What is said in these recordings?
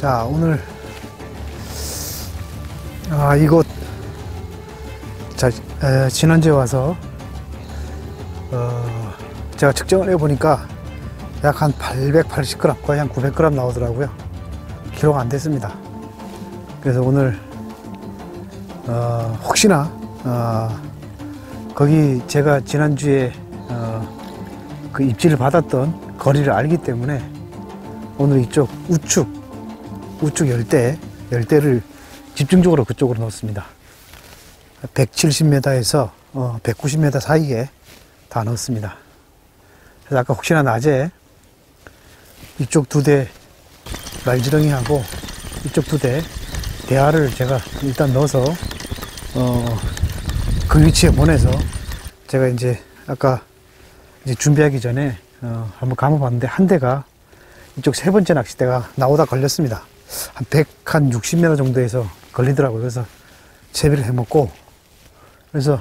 자, 오늘, 아, 이곳, 자, 에, 지난주에 와서, 어, 제가 측정을 해보니까 약 한 880g, 거의 한 900g 나오더라고요. 기록 안 됐습니다. 그래서 오늘, 어, 혹시나, 어, 거기 제가 지난주에, 어, 그 입질을 받았던 거리를 알기 때문에 오늘 이쪽 우측, 우측 열대, 열대를 집중적으로 그쪽으로 넣었습니다. 170m에서 어, 190m 사이에 다 넣었습니다. 그래서 아까 혹시나 낮에 이쪽 두 대 말지렁이하고 이쪽 두 대 대하를 제가 일단 넣어서 어, 그 위치에 보내서 제가 이제 아까 이제 준비하기 전에 어, 한번 감아봤는데 한 대가 이쪽 세 번째 낚싯대가 나오다 걸렸습니다. 한 100, 한 60m 정도에서 걸리더라고요. 그래서 채비를 해 먹고, 그래서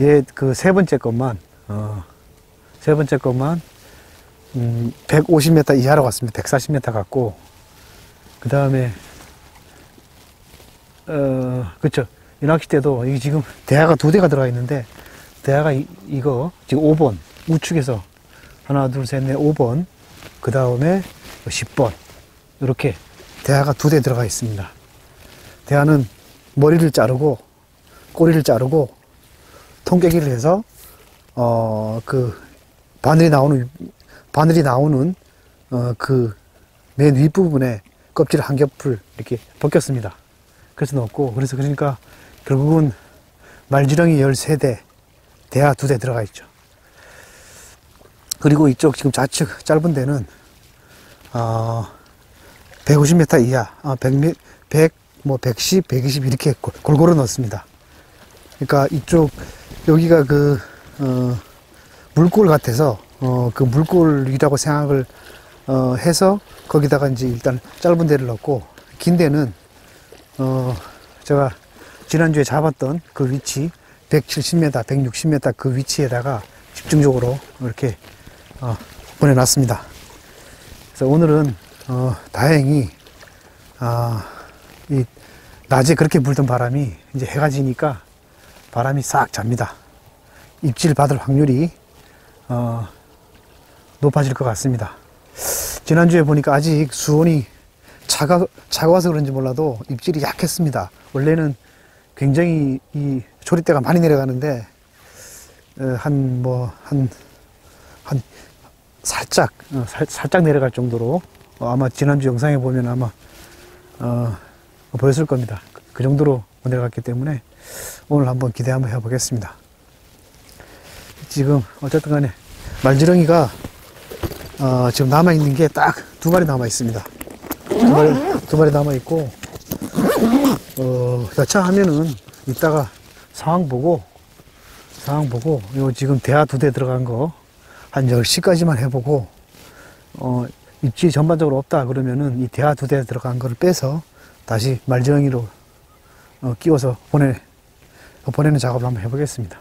얘 그 세 번째 것만, 어, 세 번째 것만, 음, 150m 이하로 갔습니다. 140m 갔고, 그 다음에, 어, 그쵸. 이 낚싯대도, 이게 지금 대하가 두 대가 들어가 있는데, 대하가 이, 이거, 지금 5번, 우측에서 하나, 둘, 셋, 넷, 5번, 그 다음에 10번. 이렇게 대하가 두 대 들어가 있습니다. 대하는 머리를 자르고 꼬리를 자르고 통깨기를 해서 어 그 바늘이 나오는 바늘이 나오는 어 그 맨 윗부분에 껍질 한 겹을 이렇게 벗겼습니다. 그래서 넣었고 그래서 그러니까 결국은 말지렁이 13대 대하 두 대 들어가 있죠. 그리고 이쪽 지금 좌측 짧은 데는 어 150m 이하, 어, 100, 100, 뭐 110, 120 이렇게 골- 골고루 넣습니다. 그러니까 이쪽 여기가 그 어, 물골 같아서 어, 그 물골이라고 생각을 어, 해서 거기다가 이제 일단 짧은 데를 넣고 긴 데는 어, 제가 지난주에 잡았던 그 위치 170m, 160m 그 위치에다가 집중적으로 이렇게 어, 보내놨습니다. 그래서 오늘은 어, 다행히 아, 이 낮에 그렇게 불던 바람이 이제 해가 지니까 바람이 싹 잡니다. 입질 받을 확률이 어, 높아질 것 같습니다. 지난주에 보니까 아직 수온이 차가, 차가워서 그런지 몰라도 입질이 약했습니다. 원래는 굉장히 이 조리대가 많이 내려가는데 어, 한뭐한한 살짝 어, 살, 살짝 내려갈 정도로 어, 아마 지난주 영상에 보면 아마 어, 보였을 겁니다. 그, 그 정도로 내려갔기 때문에 오늘 한번 기대 한번 해보겠습니다. 지금 어쨌든 간에 말지렁이가 어, 지금 남아 있는 게 딱 두 마리 남아 있습니다. 두 마리 두 마리 남아 있고 어, 여차하면은 이따가 상황 보고 상황 보고 요 지금 대하 두 대 들어간 거 한 10시까지만 해보고 어, 입질이 전반적으로 없다 그러면은 이 대하 두 대 들어간 거를 빼서 다시 말지렁이로 어, 끼워서 보내 보내는 작업을 한번 해보겠습니다.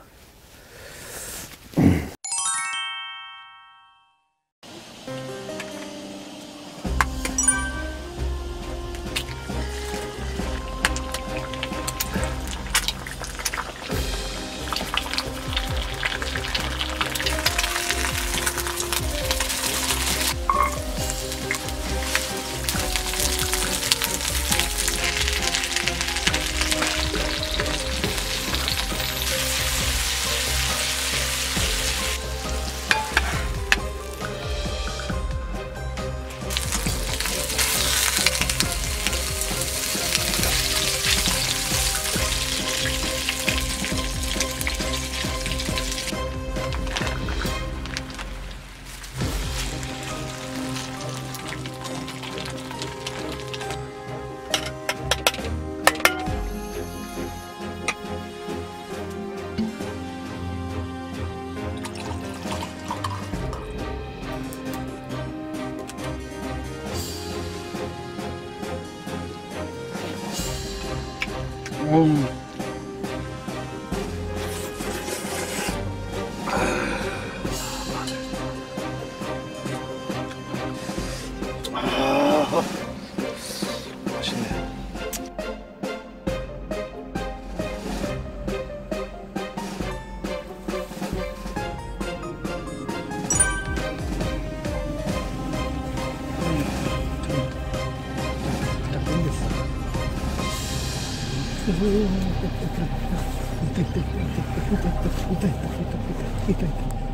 어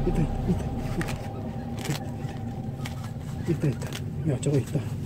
있다 있다 야 저거 있다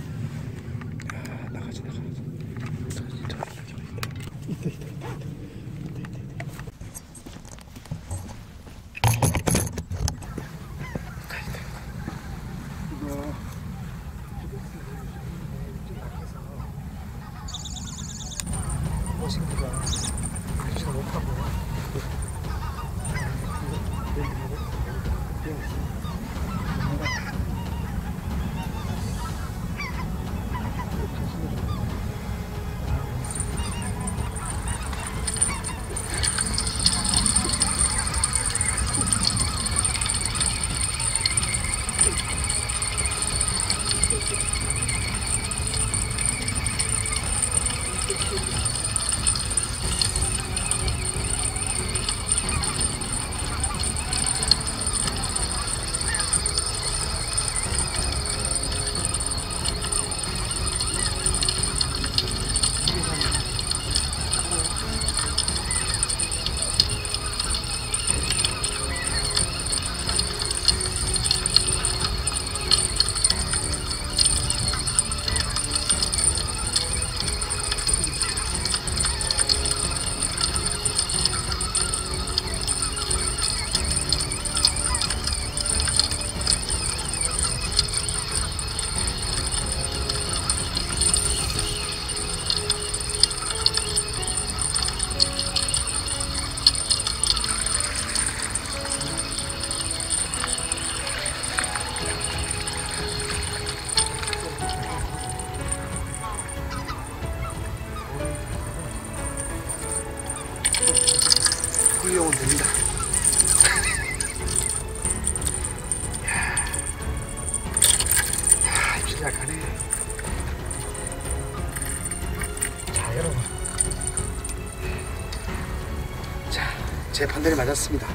제 판단이 맞았습니다.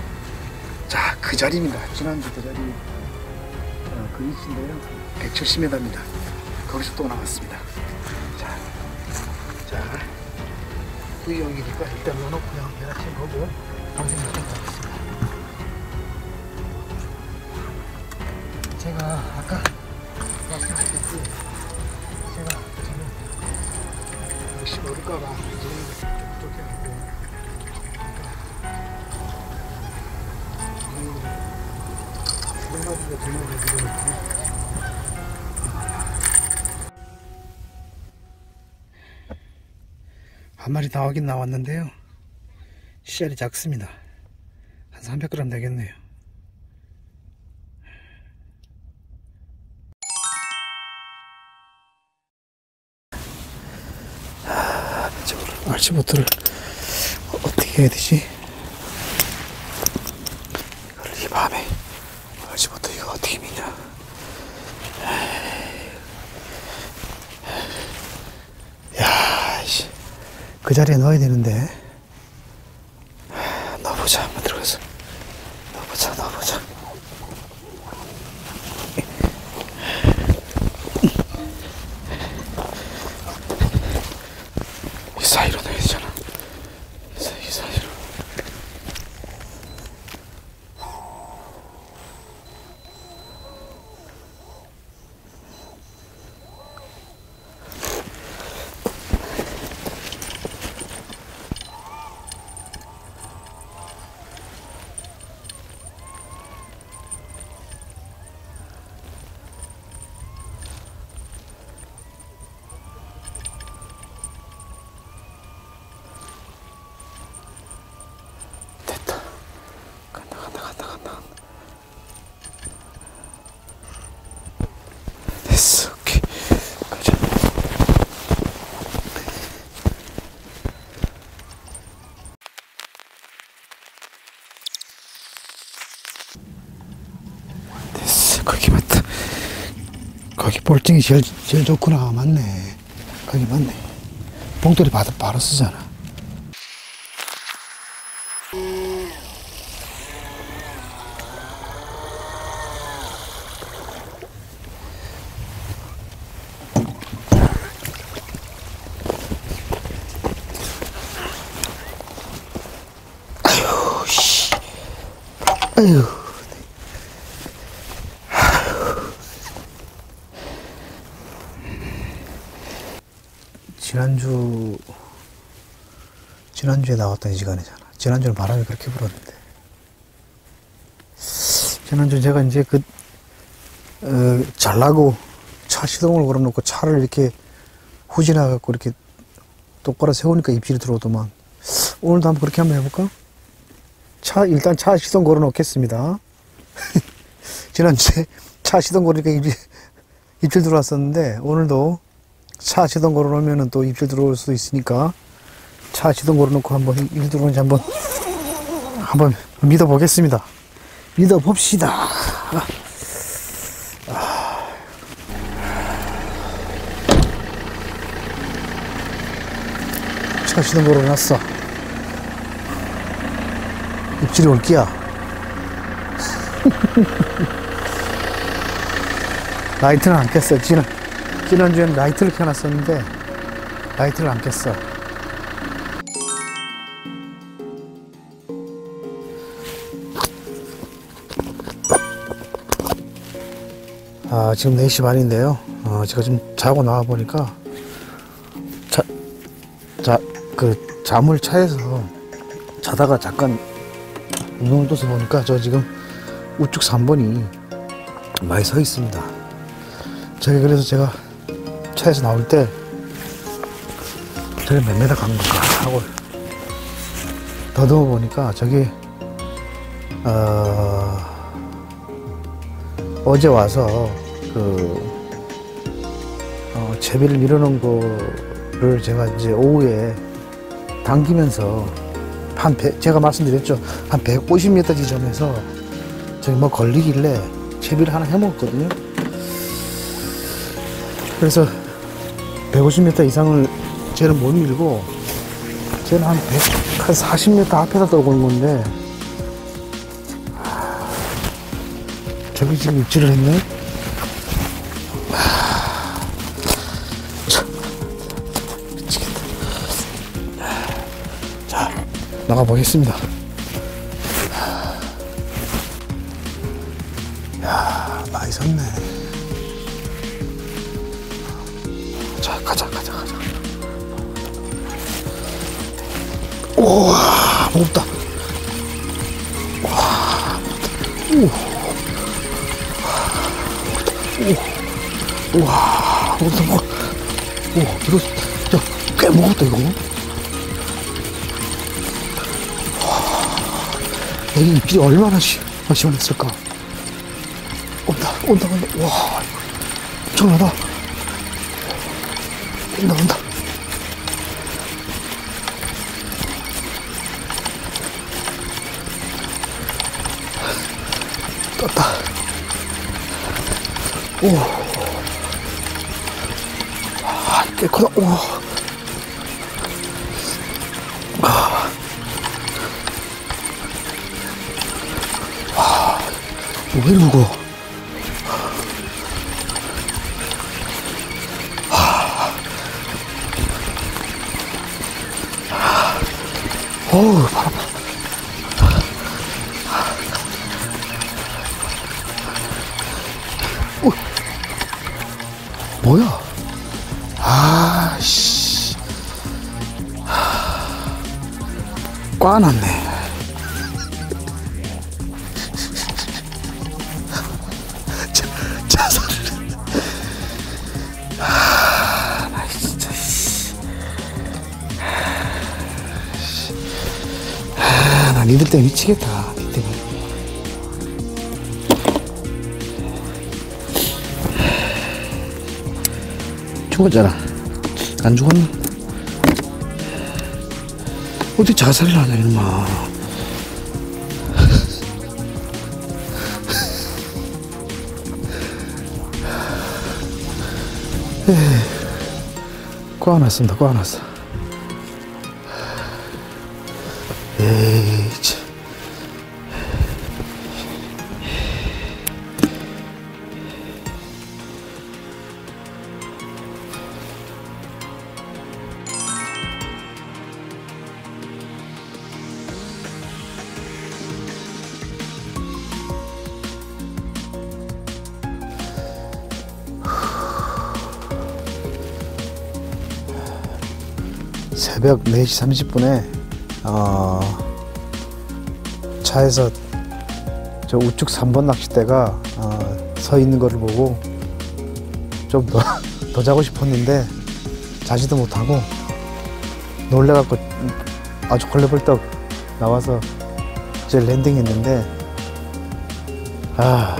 자, 그 자리입니다. 지난주 그 자리. 어, 그 위치인데요. 170m입니다. 거기서 또 나왔습니다. 자, 자. 구이용이니까 일단 넣어놓고요. 지금 보고 방송 넣도록 하겠습니다. 제가 아까 한 마리 나오긴 나왔는데요. 씨알이 작습니다. 한 300g 되겠네요. 아, 이쪽으로 알치보트를 어떻게 해야 되지? 이거를 이 밤에 알치보트 이거 어떻게 미냐? 야, 씨. 그 자리에 넣어야 되는데. 하, 넣어보자. 한번 들어가서. 넣어보자, 넣어보자. 이 사이로 넣어 됐어. 오케이. 가자. 됐어. 거기 맞다. 거기 볼증이 제일, 제일 좋구나. 맞네. 거기 맞네. 봉돌이 바로, 바로 쓰잖아. 지난주 지난주에 나왔던 이 시간이잖아. 지난주는 바람이 그렇게 불었는데. 지난주 제가 이제 그, 어, 잘나고 차 시동을 걸어놓고 차를 이렇게 후진해 갖고 이렇게 똑바로 세우니까 입질이 들어오더만. 오늘도 한번 그렇게 한번 해볼까? 차, 일단 차 시동 걸어 놓겠습니다. 지난주에 차 시동 걸으니까 입질, 입질 들어왔었는데, 오늘도 차 시동 걸어놓으면 또 입질 들어올 수도 있으니까 차 시동 걸어놓고 한번 입질 들어오는지 한번 한번 믿어보겠습니다. 믿어봅시다. 차 시동 걸어놨어. 입질이 올 끼야. 라이트는 안 켰어. 지난, 지난주에는 라이트를 켜놨었는데, 라이트를 안 켰어. 아, 지금 4시 반인데요. 어, 제가 좀 자고 나와 보니까, 자, 자, 그, 잠을 차에서 자다가 잠깐 눈을 떠서 보니까 저 지금 우측 3번이 많이 서 있습니다. 저기 그래서 제가 차에서 나올 때 저기 몇 메다 가는 건가 하고 더듬어 보니까 저기 어, 어제 와서 그 어, 채비를 밀어놓은 거를 제가 이제 오후에 당기면서 한 백- 제가 말씀드렸죠 한 150m 지점에서 저기 뭐 걸리길래 채비를 하나 해먹었거든요. 그래서 150m 이상을 쟤는 못 밀고 쟤는 한 100, 한 40m 앞에다 떨고 있는 건데 하, 저기 지금 입질을 했네. 하, 참, 미치겠다. 자, 나가 보겠습니다. 이거. 와, 이 입질이 얼마나 시, 시원했을까? 온다, 온다, 온다. 와, 엄청나다. 온다, 온다. 떴다. 오. 아, 꽤 크다. 오. 왜 무거워? 어우, 바람. 어. 뭐야? 아, 씨. 꽈놨네. 미치겠다. 니 때문에. 죽었잖아. 안 죽었나? 어디 자살을 하냐, 이놈아. 꽈놨습니다. 꽈놨어. 새벽 4시 30분에 어, 차에서 저 우측 3번 낚싯대가 어, 서 있는 거를 보고 좀 더 더 자고 싶었는데 자지도 못하고 놀래갖고 아주 걸레벌떡 나와서 이제 랜딩했는데 아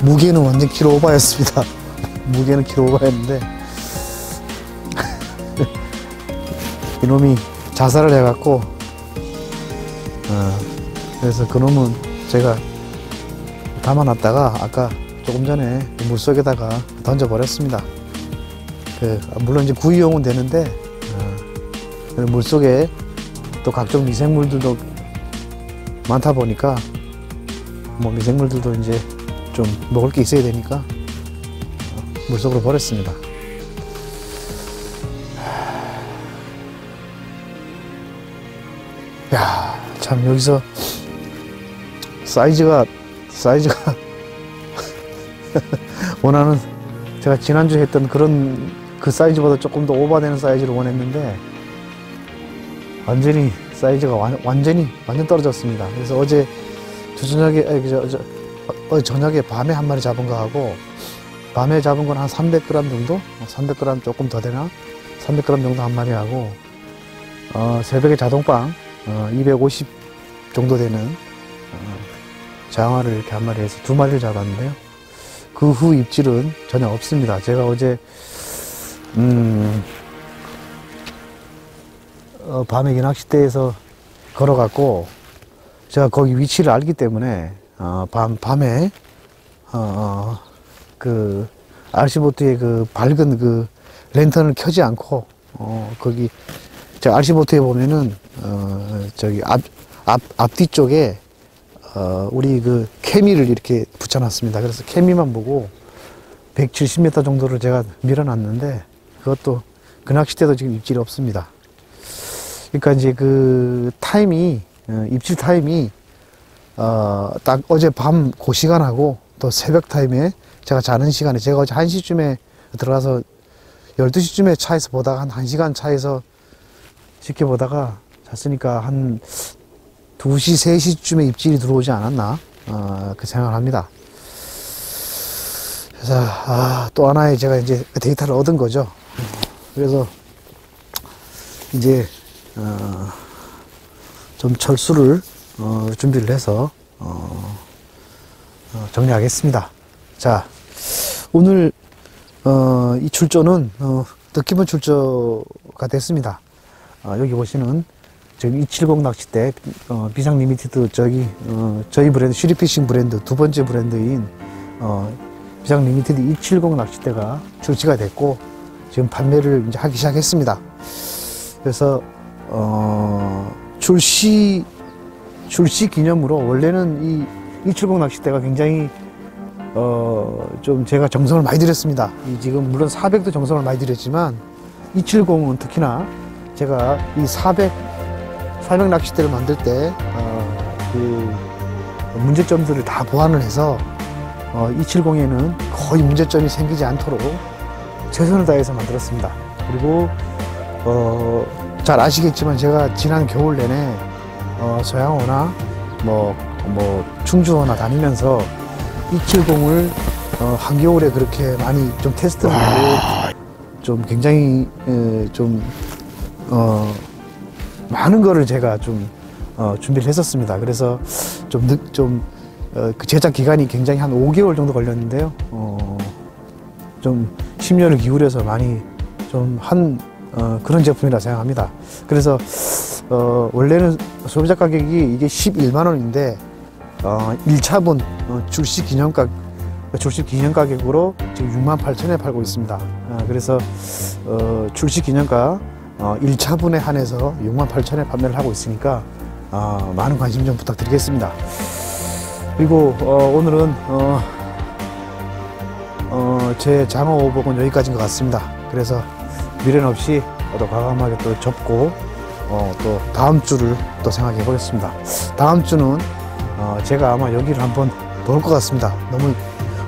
무게는 완전 키로 오버였습니다. 무게는 키로 오버였는데 이놈이 자살을 해갖고 어, 그래서 그놈은 제가 담아놨다가 아까 조금 전에 물속에다가 던져버렸습니다. 그 물론 이제 구이용은 되는데 어, 물속에 또 각종 미생물들도 많다 보니까 뭐 미생물들도 이제 좀 먹을 게 있어야 되니까 어, 물속으로 버렸습니다. 참 여기서 사이즈가 사이즈가 원하는 제가 지난주에 했던 그런 그 사이즈보다 조금 더 오버되는 사이즈를 원했는데 완전히 사이즈가 완, 완전히 완전 떨어졌습니다. 그래서 어제 저녁에 아니, 저, 저, 어, 저녁에 밤에 한 마리 잡은 거 하고 밤에 잡은 건 한 300g 정도? 300g 조금 더 되나? 300g 정도 한 마리 하고 어, 새벽에 자동빵 어, 250 정도 되는 어, 장어를 이렇게 한 마리 해서 두 마리를 잡았는데요. 그 후 입질은 전혀 없습니다. 제가 어제 음, 어, 밤에 이 낚싯대에서 걸어갔고 제가 거기 위치를 알기 때문에 어, 밤 밤에 어, 어, 그 RC보트의 그 밝은 그 랜턴을 켜지 않고 어, 거기 저 RC보트에 보면은 어, 저기 앞, 앞, 앞뒤 쪽에 어, 우리 그 케미를 이렇게 붙여놨습니다. 그래서 케미만 보고 170m 정도를 제가 밀어놨는데 그것도 그 낚싯대도 지금 입질이 없습니다. 그러니까 이제 그 타임이 어, 입질 타임이 어, 딱 어제 밤그 시간하고 또 새벽 타임에 제가 자는 시간에 제가 어제 1시쯤에 들어가서 12시쯤에 차에서 보다가 한 1시간 차에서 지켜보다가 잤으니까 한 2시, 3시쯤에 입질이 들어오지 않았나, 어, 그 생각을 합니다. 그래서, 아, 또 하나의 제가 이제 데이터를 얻은 거죠. 그래서, 이제, 어, 좀 철수를, 어, 준비를 해서, 어, 어, 정리하겠습니다. 자, 오늘, 어, 이 출조는, 어, 뜻깊은 출조가 됐습니다. 어, 여기 보시는 저기 270 낚싯대 어, 비상 리미티드 저기 어, 저희 브랜드 슈리피싱 브랜드 두 번째 브랜드인 어, 비상 리미티드 270 낚싯대가 출시가 됐고 지금 판매를 이제 하기 시작했습니다. 그래서 어, 출시 출시 기념으로 원래는 이 270 낚싯대가 굉장히 어, 좀 제가 정성을 많이 들였습니다. 이 지금 물론 400도 정성을 많이 들였지만 270은 특히나 제가 이 400, 400 낚싯대를 만들 때, 어, 그 문제점들을 다 보완을 해서, 어, 270에는 거의 문제점이 생기지 않도록 최선을 다해서 만들었습니다. 그리고, 어, 잘 아시겠지만 제가 지난 겨울 내내, 어, 소양호나, 뭐, 뭐, 충주호나 다니면서 270을, 어, 한겨울에 그렇게 많이 좀 테스트를 하고, 좀 굉장히, 에, 좀, 어, 많은 거를 제가 좀 어, 준비를 했었습니다. 그래서 좀, 늦, 좀, 어, 그 제작 기간이 굉장히 한 5개월 정도 걸렸는데요. 어, 좀 심려를 기울여서 많이 좀 한 어, 그런 제품이라 생각합니다. 그래서 어, 원래는 소비자 가격이 이게 11만 원인데 어, 1차분 어, 출시 기념가 출시 기념 가격으로 지금 6만 8천에 팔고 있습니다. 아, 그래서 어, 출시 기념가 어, 1차분에 한해서 6만 8천에 판매를 하고 있으니까 어, 많은 관심 좀 부탁드리겠습니다. 그리고 어, 오늘은 어, 어, 제 장어 오복은 여기까지인 것 같습니다. 그래서 미련 없이 또 과감하게 또 접고 어, 또 다음 주를 또 생각해 보겠습니다. 다음 주는 어, 제가 아마 여기를 한번 돌 것 같습니다. 너무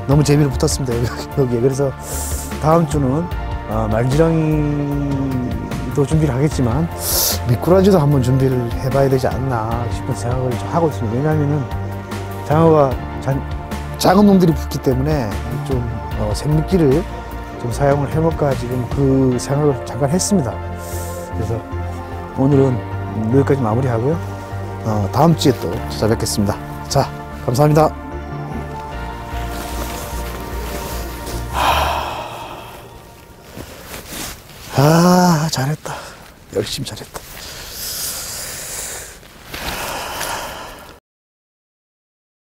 너무 재미를 붙었습니다 여기- 여기에. 그래서 다음 주는 어, 말지렁이 도 준비를 하겠지만 미꾸라지도 한번 준비를 해봐야 되지 않나 싶은 생각을 좀 하고 있습니다. 왜냐하면은 장어가 자- 작은 놈들이 붙기 때문에 좀 어, 샘미끼를 좀 사용을 해볼까 지금 그 생각을 잠깐 했습니다. 그래서 오늘은 여기까지 마무리하고요. 어, 다음 주에 또 찾아뵙겠습니다. 자, 감사합니다. 아, 잘했다. 열심히 잘했다.